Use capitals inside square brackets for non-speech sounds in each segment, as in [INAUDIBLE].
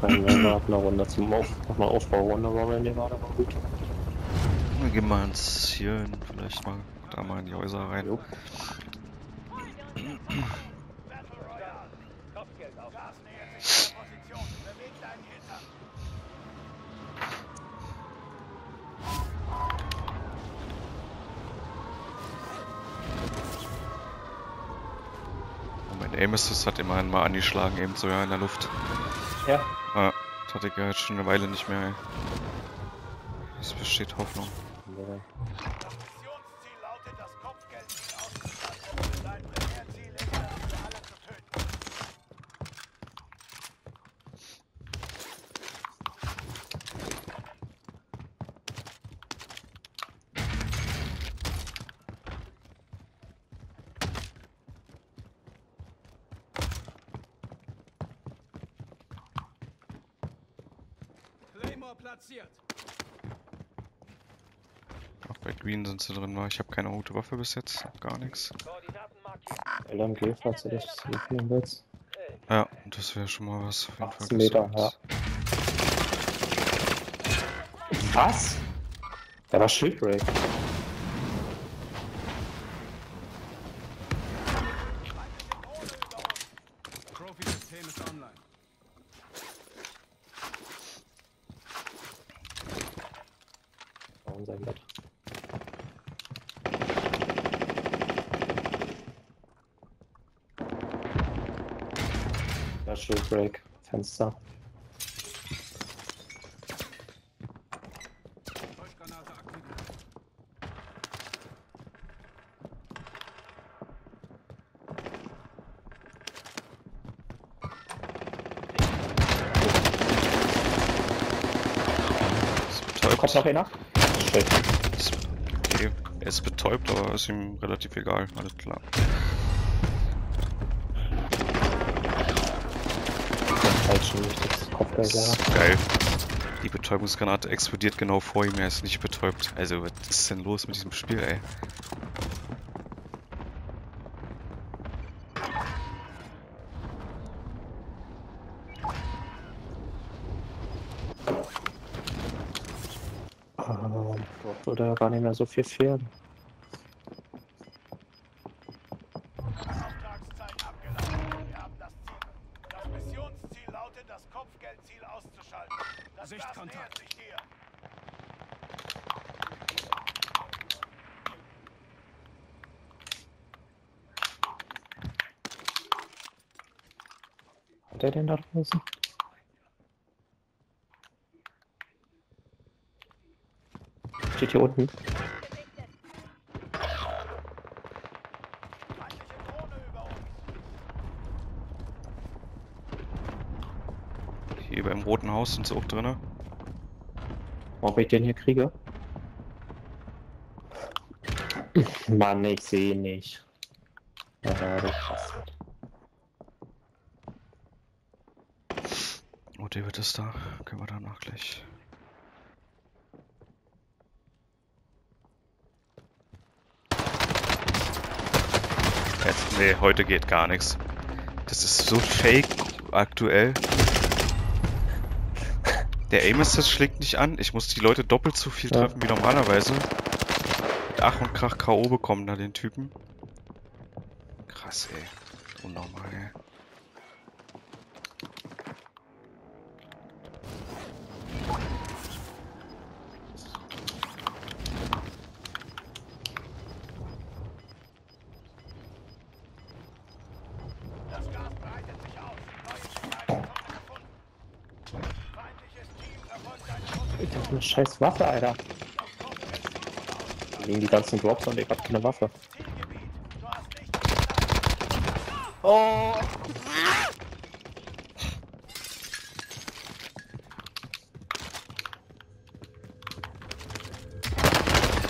Dann werden wir eine Runde zum Auf, noch mal Aufbaurunde, weil wir in die war, gut. Dann gehen wir ins hier hin, vielleicht mal da mal in die Häuser rein. Jo. Aim Assist hat immerhin mal angeschlagen, eben so ja in der Luft. Ja. Ah, das hatte ich ja jetzt schon eine Weile nicht mehr. Es besteht Hoffnung. Ja. Missionsziel lautet, das Kopfgeldziel auszuschalten. Dein Primärziel ist es, diese alle zu töten. Claymore platziert. Auch bei Green sind sie drin, war. Ich habe keine gute Waffe bis jetzt. Gar nichts. LMG, falls du das spielen willst. Ja, das wäre schon mal was. auf jeden Fall 18 Meter, gesagt. Was? Der war Shipwreck. Ja, Shipwreck. Fenster. Kommt noch einer? Okay. Er ist betäubt, aber ist ihm relativ egal. Alles klar. Nicht das ist geil. Die Betäubungsgranate explodiert genau vor ihm, er ist nicht betäubt. Also, was ist denn los mit diesem Spiel, ey? Ähm, würde ja gar nicht mehr so viel fehlen. Hat er den da draußen? Steht hier unten. Hier beim Roten Haus sind sie auch drinne. Ob ich den hier kriege? Mann, ich sehe ihn nicht. Ja, du Bastard. Oh, David ist da. Können wir danach gleich. Jetzt, nee, heute geht gar nichts. Das ist so fake aktuell. Der Aim Assist schlägt nicht an. Ich muss die Leute doppelt so viel Ja. treffen wie normalerweise. Mit Ach und Krach K.O. bekommen da den Typen. Krass, ey. Unnormal, ey. Das Gas breitet sich aus. Neue Sicherheitskopf gefunden. Feindliches Team verfolgt deine Position. Ich hab eine scheiß Waffe, Alter. Liegen die ganzen Drops und ich hab keine Waffe. Oh!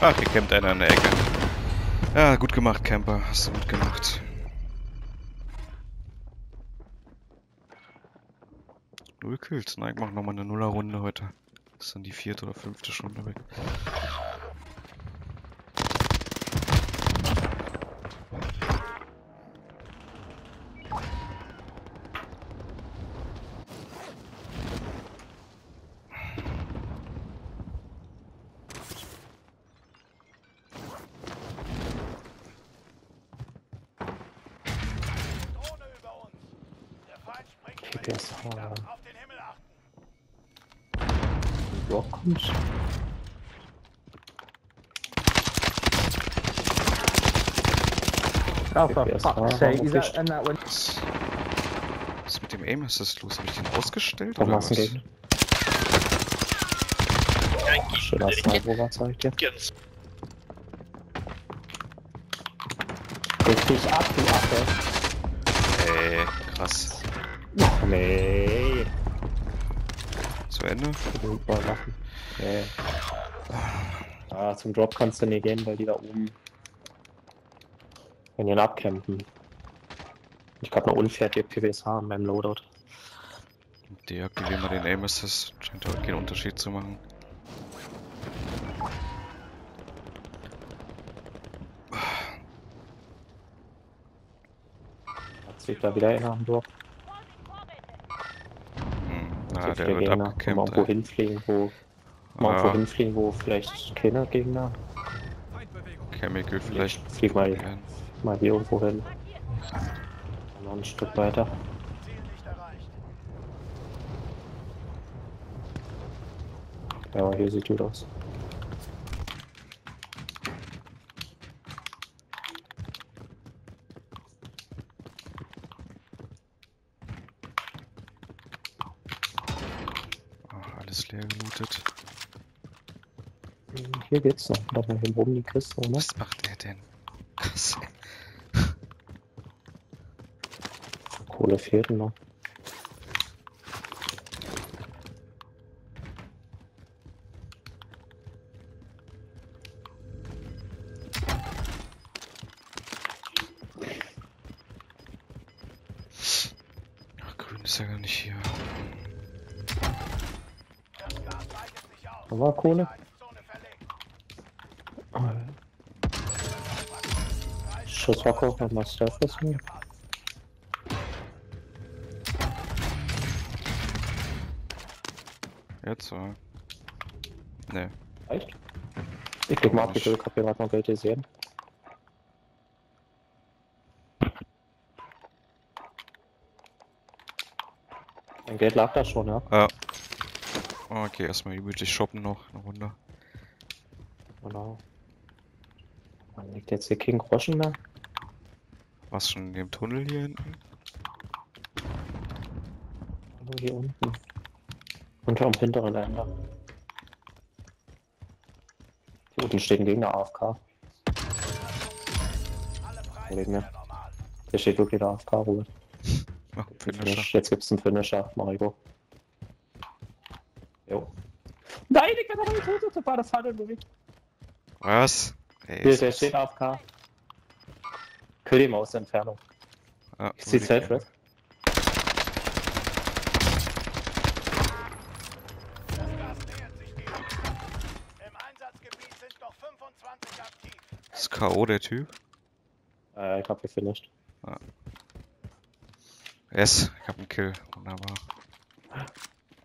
Ach, hier campt einer in der Ecke. Ja, gut gemacht, Camper. Hast du gut gemacht. Null Kills. Na, ich mach nochmal eine Nuller-Runde heute. Das ist dann die vierte oder fünfte Stunde weg. Der ist Block kommt. Oh, for fuck's sake, is aufwischt. that, and that one? Was, was ist mit dem Aim Assist los? Hab ich den ausgestellt oder was? Gegner? Schöner Sniper, zeig ich dir. Ganz. Richtig ab, du Affe. Ey, krass. Ach nee. Zu Ende? Nee. Ah, zum Drop kannst du nicht gehen, weil die da oben. Wenn die ihn abcampen. Ich glaube, eine unfertige PWS haben beim Loadout. Deaktivieren wir den Aim Assist. Scheint heute keinen Unterschied zu machen. Jetzt liegt da wieder einer am Drop. Na, Jetzt der der wird Gegner. Mal abgecampt. irgendwo hinfliegen, wo. Mal irgendwo Ah, hinfliegen, wo vielleicht keine Gegner. Chemical vielleicht. Flieg mal, gern. mal hier irgendwo hin. Noch ein Stück weiter. Ja, aber hier sieht gut aus. Ah, alles leer gelootet. Hier geht's noch. Da mal hier oben die Kiste, oder? Was macht der denn? Krass. Kohle fehlt noch. Ach, grün ist ja gar nicht hier. Da war Kohle. Zone verlegt. Schusswacko, hat mal Stealth mir. Jetzt, oder? Ne. Reicht? Ich leg mal ab, ich hier grad noch Geld gesehen. Mein Geld lag da schon, ja. Ah. Okay, erstmal gemütlich shoppen noch eine Runde. Genau. Dann liegt jetzt hier King Groschen da. Was schon in dem Tunnel hier hinten? Also hier unten. Unter am hinteren Ende. Hier unten steht ein Gegner AFK. Normal. Hier steht wirklich der AFK, Robert. [LAUGHS] Oh, Finish. Finisher. Jetzt gibt's einen Finisher, Marigo. Jo. Nein, ich bin doch nicht tot, das war das Falle bewegt. Was? Ey, Hier, ist der steht AFK. Kill ihn mal aus der Entfernung. Ah, Ich zieh wo Self liegt Red. Das Gas nähert sich dem. Im Einsatzgebiet sind noch 25 aktiv. der? Ist K.O. der Typ? Äh, ich hab gefinisht. Yes, ich hab einen Kill. Wunderbar.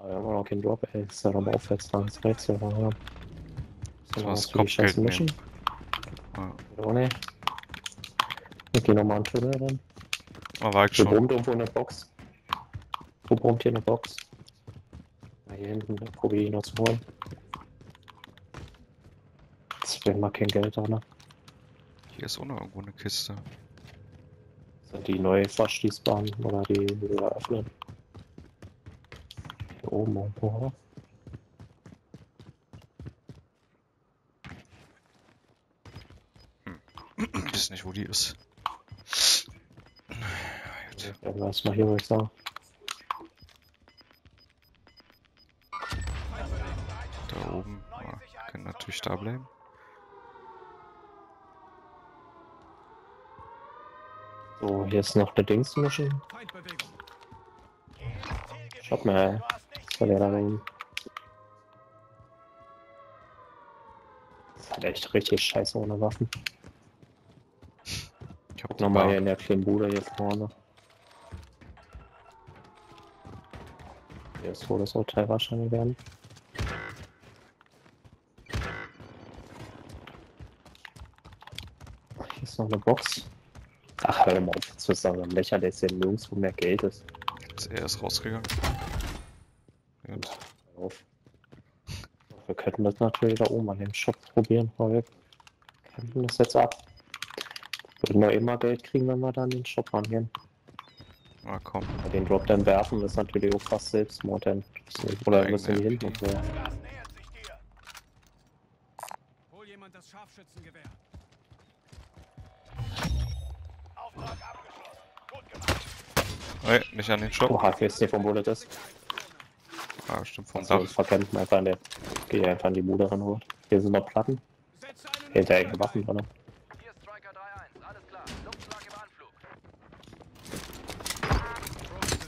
Aber wir haben auch noch keinen Drop, ey. Ist ja nochmal aufwärts da ins Rätsel. Ja. Das So, was das für die scheiß Kopfgeld Mission? Ah. Oder ne? Ich geh nochmal in den Tunnel rein. Ah, war ich schon. brummt irgendwo eine Box. Wo brummt hier eine Box? Na, hier hinten, da probier ich noch zu holen. Jetzt will mal kein Geld da, ne? Hier ist auch noch irgendwo eine Kiste. Sind die neu verschließbaren oder die die wir öffnen? Irgendwo, oder? Ich weiß nicht, wo die ist. Gut. Ja, lass mal hier, ich sagen. Da oben. Ah, können natürlich da bleiben. So, hier ist noch eine Dings-Mission. Schaut mal, Da rein? Das ist halt echt richtig scheiße ohne Waffen. Ich hab nochmal hier in der kleinen Bude hier vorne. Hier ist wohl das Hotel wahrscheinlich werden. Hier ist noch eine Box. Ach, hör mal auf zu sagen, lächerlich, dass hier nirgendwo mehr Geld ist. Jetzt er ist rausgegangen. Gut. Auf. Wir könnten das natürlich da oben an dem Shop probieren, aber wir kämpfen das jetzt ab. Würden wir immer Geld kriegen, wenn wir dann den Shop rangehen. Ah, komm. Den Drop dann werfen ist natürlich auch fast Selbstmord, dann oder wir hinten FP. und so. Hol jemand das Scharfschützengewehr. Auftrag abgeschlossen. Gut gemacht. Ey, nicht an den Shop. Oh, HFSC vom Bullet ist. Ah, stimmt, vom Also Dach. uns verkämpfen einfach in der. Geh einfach in die Bude ran holt. Hier sind noch Platten. Einen Hinter enge Waffen drin. Hier Striker 3-1, alles klar. Luftschlag im Anflug.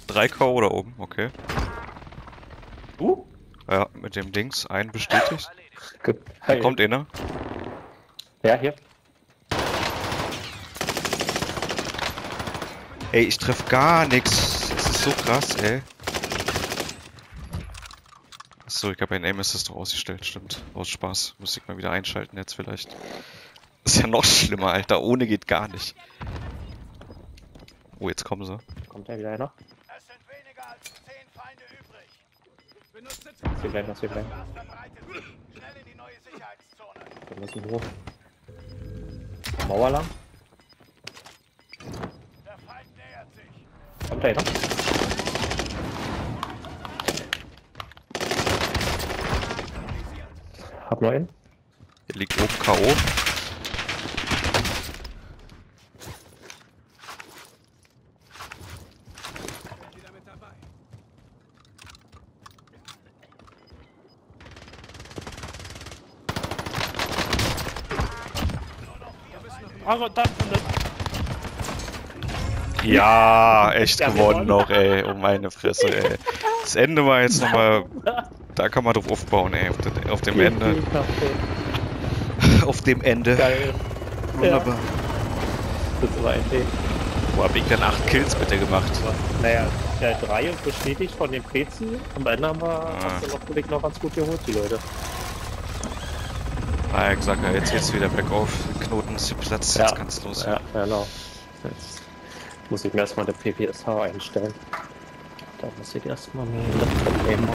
3 K da oben, okay. Uh! Ja, mit dem Dings, ein bestätigt. Ge- Da Hey. kommt einer. Ja, hier. Ey, ich treff gar nichts. Das ist so krass, ey. Achso, ich habe ein Aim Assist doch ausgestellt, stimmt. Aus Spaß. Muss ich mal wieder einschalten jetzt vielleicht. Ist ja noch schlimmer, Alter. Ohne geht gar nicht. Oh, jetzt kommen sie. Kommt da wieder einer? Es sind weniger als zehn Feinde übrig. Benutze Wir bleiben, dass wir bleiben. Schnell in die neue Sicherheitszone. Wir müssen hoch. Mauer lang. Der Feind nähert sich. Kommt da einer? Hab noch einen. Hier liegt oben K.O. Ja, echt gewonnen noch, ey. Oh meine Fresse, ey. Das Ende war jetzt nochmal. [LAUGHS] Da kann man drauf aufbauen, ey. Auf, den, auf dem Ende. [LAUGHS] Auf dem Ende. Geil. Wunderbar. Das war endlich. Wo hab ich denn 8 Kills bitte gemacht? Naja, 3 ist bestätigt von dem Prezi. Am Ende haben wir Ah. hast du noch, wirklich noch ganz gut geholt, die Leute. Ah, ja, gesagt, ja, jetzt geht's wieder bergauf. Knoten ist geplatzt, jetzt kann's los. Ja, genau. Jetzt muss ich mir erstmal der PPSH einstellen. Da muss ich erstmal mehr das Problem